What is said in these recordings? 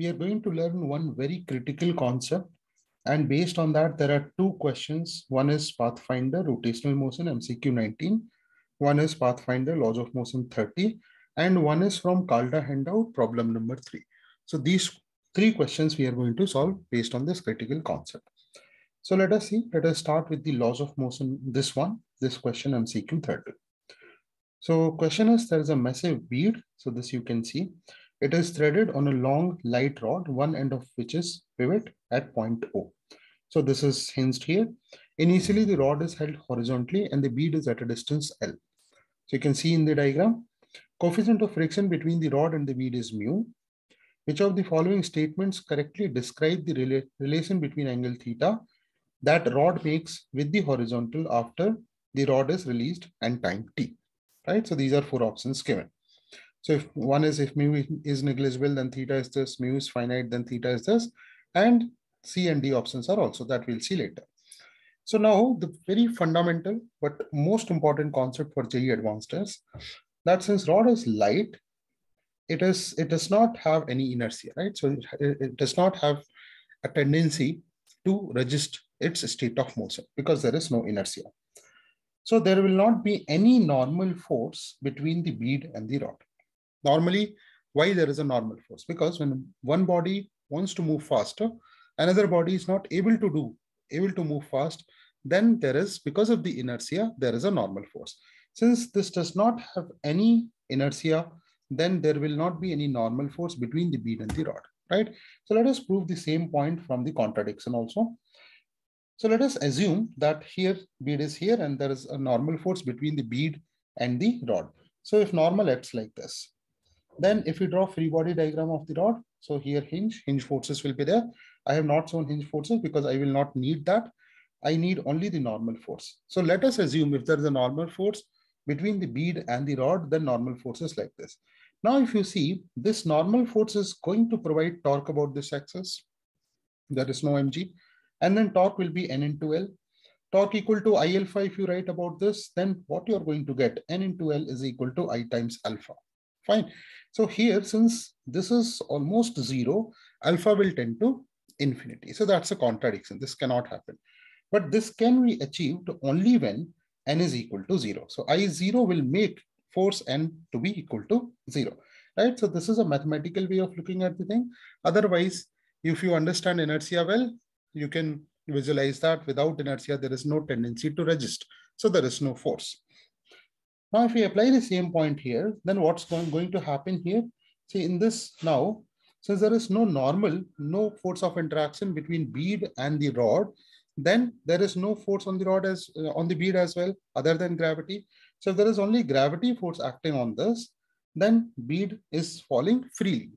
we are going to learn one very critical concept. And based on that, there are two questions. One is Pathfinder, rotational motion, MCQ 19. One is Pathfinder, laws of motion 30. And one is from Kalda handout, problem number three. So these three questions we are going to solve based on this critical concept. So let us see, let us start with the laws of motion, this one, this question MCQ 30. So question is, there is a massive bead. So this you can see. It is threaded on a long light rod, one end of which is pivot at point O. So this is hinged here. Initially, the rod is held horizontally and the bead is at a distance L. So you can see in the diagram, coefficient of friction between the rod and the bead is mu. Which of the following statements correctly describe the rela relation between angle theta that rod makes with the horizontal after the rod is released and time t, right? So these are four options given. So if one is if mu is negligible, then theta is this, mu is finite, then theta is this, and C and D options are also that we'll see later. So now the very fundamental but most important concept for JEE Advanced is that since rod is light, it is it does not have any inertia, right? So it, it does not have a tendency to resist its state of motion because there is no inertia. So there will not be any normal force between the bead and the rod. Normally, why there is a normal force? Because when one body wants to move faster, another body is not able to do, able to move fast, then there is, because of the inertia, there is a normal force. Since this does not have any inertia, then there will not be any normal force between the bead and the rod, right? So let us prove the same point from the contradiction also. So let us assume that here bead is here and there is a normal force between the bead and the rod. So if normal acts like this, then if we draw free body diagram of the rod, so here hinge, hinge forces will be there. I have not shown hinge forces because I will not need that. I need only the normal force. So let us assume if there is a normal force between the bead and the rod, then normal force is like this. Now, if you see, this normal force is going to provide torque about this axis. There is no mg. And then torque will be n into L. Torque equal to I alpha, if you write about this, then what you're going to get, n into L is equal to I times alpha. Fine. So here, since this is almost zero, alpha will tend to infinity. So that's a contradiction. This cannot happen. But this can be achieved only when n is equal to zero. So I0 will make force n to be equal to zero, right? So this is a mathematical way of looking at the thing. Otherwise, if you understand inertia well, you can visualize that without inertia, there is no tendency to resist. So there is no force. Now, if we apply the same point here, then what's going, going to happen here? See, in this now, since there is no normal, no force of interaction between bead and the rod, then there is no force on the rod as uh, on the bead as well, other than gravity. So if there is only gravity force acting on this, then bead is falling freely.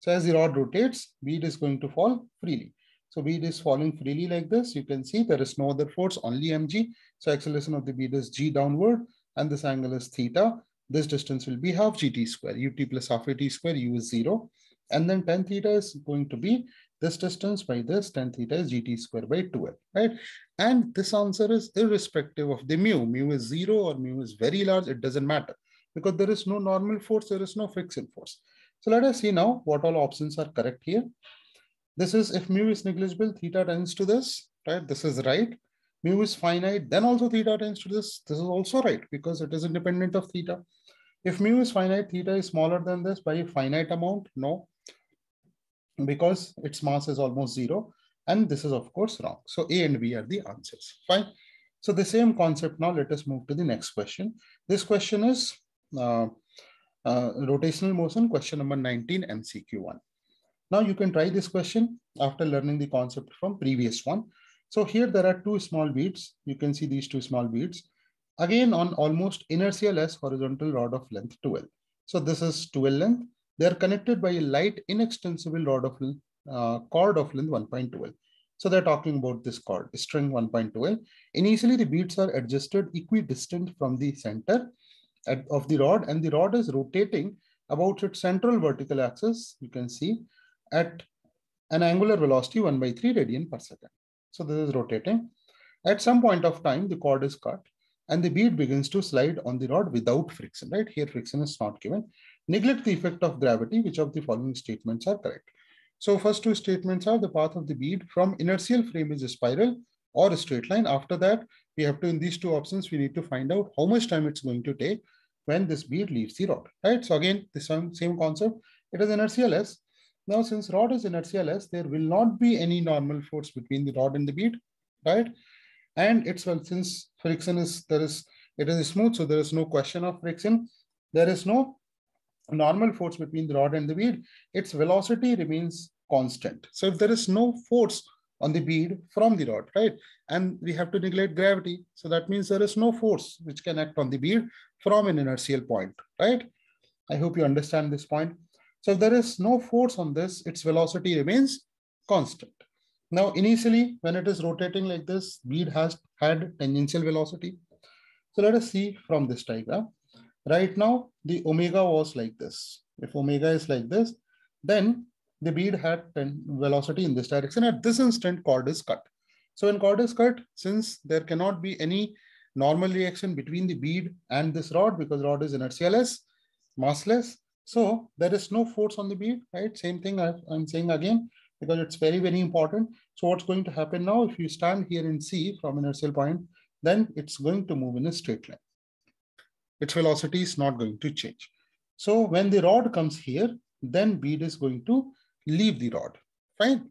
So as the rod rotates, bead is going to fall freely. So bead is falling freely like this. You can see there is no other force, only mg. So acceleration of the bead is g downward and this angle is theta. This distance will be half gt square, ut plus half at square, u is zero. And then tan theta is going to be this distance by this, tan theta is gt square by 12, right? And this answer is irrespective of the mu. Mu is zero or mu is very large, it doesn't matter because there is no normal force, there is no friction force. So let us see now what all options are correct here. This is if mu is negligible, theta tends to this, right? This is right mu is finite, then also theta tends to this. This is also right because it is independent of theta. If mu is finite, theta is smaller than this by a finite amount. No, because its mass is almost zero. And this is of course wrong. So A and B are the answers. Fine. So the same concept now, let us move to the next question. This question is uh, uh, rotational motion, question number 19, MCQ1. Now you can try this question after learning the concept from previous one. So here there are two small beads. You can see these two small beads. Again, on almost inertial less horizontal rod of length 12. So this is 12 length. They are connected by a light inextensible rod of uh, cord of length 1.12. So they're talking about this cord, string 1.12. Initially, the beads are adjusted equidistant from the center of the rod and the rod is rotating about its central vertical axis, you can see, at an angular velocity 1 by 3 radian per second. So this is rotating. At some point of time, the cord is cut and the bead begins to slide on the rod without friction, right? Here friction is not given. Neglect the effect of gravity, which of the following statements are correct. So first two statements are the path of the bead from inertial frame is a spiral or a straight line. After that, we have to, in these two options, we need to find out how much time it's going to take when this bead leaves the rod, right? So again, the same, same concept, it is inertial Now, since rod is inertial there will not be any normal force between the rod and the bead, right? And it's well, since friction is, there is, it is smooth, so there is no question of friction. There is no normal force between the rod and the bead. Its velocity remains constant. So if there is no force on the bead from the rod, right? And we have to neglect gravity. So that means there is no force which can act on the bead from an inertial point, right? I hope you understand this point. So there is no force on this, its velocity remains constant. Now, initially, when it is rotating like this, bead has had tangential velocity. So let us see from this diagram. Right now, the omega was like this. If omega is like this, then the bead had velocity in this direction. At this instant, cord is cut. So when cord is cut, since there cannot be any normal reaction between the bead and this rod because rod is inertialess, massless. So there is no force on the bead, right? Same thing I, I'm saying again, because it's very, very important. So what's going to happen now, if you stand here and see from inertial point, then it's going to move in a straight line. Its velocity is not going to change. So when the rod comes here, then bead is going to leave the rod, fine.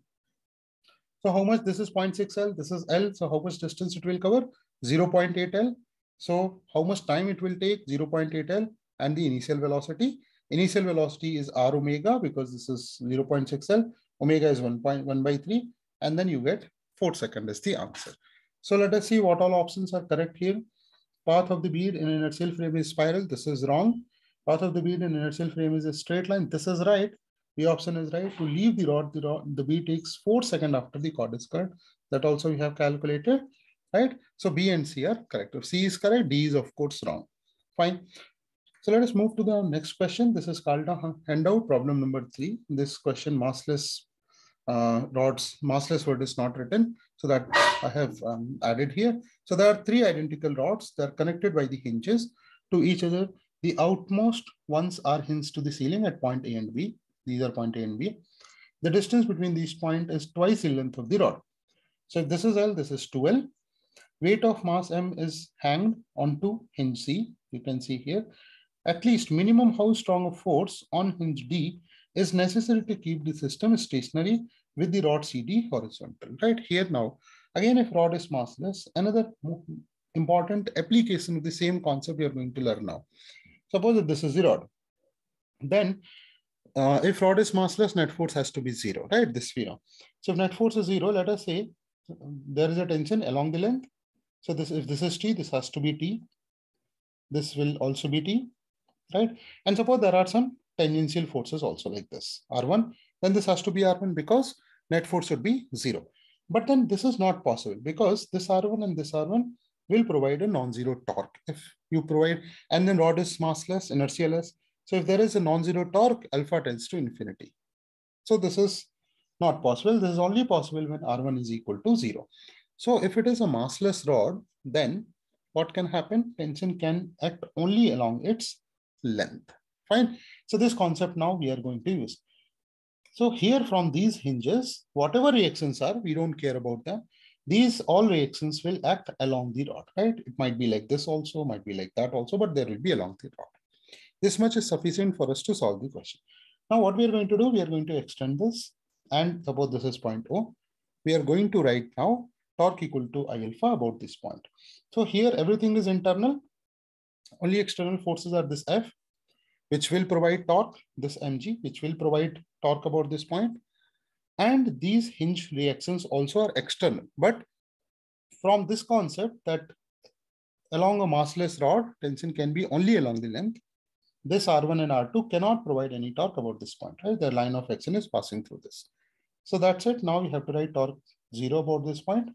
So how much, this is 0.6 L, this is L, so how much distance it will cover? 0.8 L. So how much time it will take? 0.8 L and the initial velocity. Initial velocity is R omega because this is 0.6 L. Omega is 1.1 by 3 and then you get 4 second is the answer. So let us see what all options are correct here. Path of the bead in inertial frame is spiral. This is wrong. Path of the bead in inertial frame is a straight line. This is right. The option is right. To leave the rod, the, rod, the bead takes 4 seconds after the cord is cut. That also we have calculated right? So B and C are correct. If C is correct, D is of course wrong. Fine. So let us move to the next question. This is Kalda handout, problem number three. This question, massless uh, rods, massless word is not written. So that I have um, added here. So there are three identical rods. They are connected by the hinges to each other. The outmost ones are hinged to the ceiling at point A and B. These are point A and B. The distance between these points is twice the length of the rod. So if this is L, this is 2L. Weight of mass M is hanged onto hinge C. You can see here. At least minimum how strong a force on hinge D is necessary to keep the system stationary with the rod CD horizontal. Right here now, again, if rod is massless, another important application of the same concept we are going to learn now. Suppose that this is the rod. Then uh, if rod is massless, net force has to be zero, right? This we know. So if net force is zero, let us say there is a tension along the length so this if this is T, this has to be T. This will also be T, right? And suppose there are some tangential forces also like this, R1, then this has to be R1 because net force should be zero. But then this is not possible because this R1 and this R1 will provide a non-zero torque. If you provide, and then rod is massless, inertialess. So if there is a non-zero torque, alpha tends to infinity. So this is not possible. This is only possible when R1 is equal to zero. So if it is a massless rod, then what can happen? Tension can act only along its length. Fine. So this concept now we are going to use. So here from these hinges, whatever reactions are, we don't care about them. These all reactions will act along the rod, right? It might be like this also, might be like that also, but there will be along the rod. This much is sufficient for us to solve the question. Now what we are going to do, we are going to extend this and suppose this is point O. We are going to write now torque equal to I alpha about this point. So here everything is internal. Only external forces are this F, which will provide torque, this mg, which will provide torque about this point. And these hinge reactions also are external. But from this concept that along a massless rod, tension can be only along the length, this R1 and R2 cannot provide any torque about this point, right? The line of action is passing through this. So that's it. Now we have to write torque zero about this point.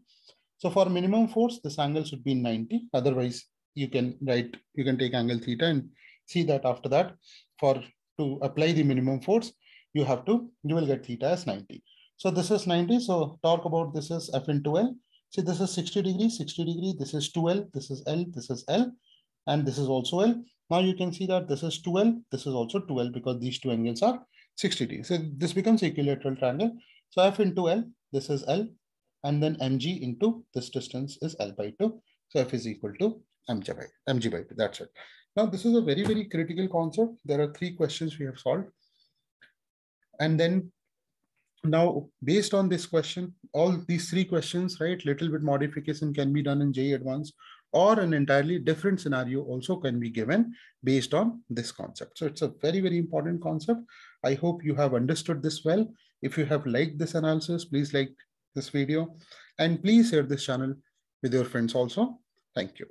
So for minimum force, this angle should be 90. Otherwise, you can write, you can take angle theta and see that after that, for to apply the minimum force, you have to, you will get theta as 90. So this is 90. So torque about this is F into L. See, this is 60 degrees, 60 degree. This is 2L, this is L, this is L, and this is also L. Now you can see that this is 2L, this is also 2L because these two angles are 60t. So this becomes equilateral triangle. So F into L, this is L, and then mg into this distance is L by 2. So F is equal to mg by, mg by That's it. Now, this is a very, very critical concept. There are three questions we have solved. And then now, based on this question, all these three questions, right, little bit modification can be done in JEE Advanced or an entirely different scenario also can be given based on this concept. So it's a very, very important concept. I hope you have understood this well. If you have liked this analysis, please like this video and please share this channel with your friends also. Thank you.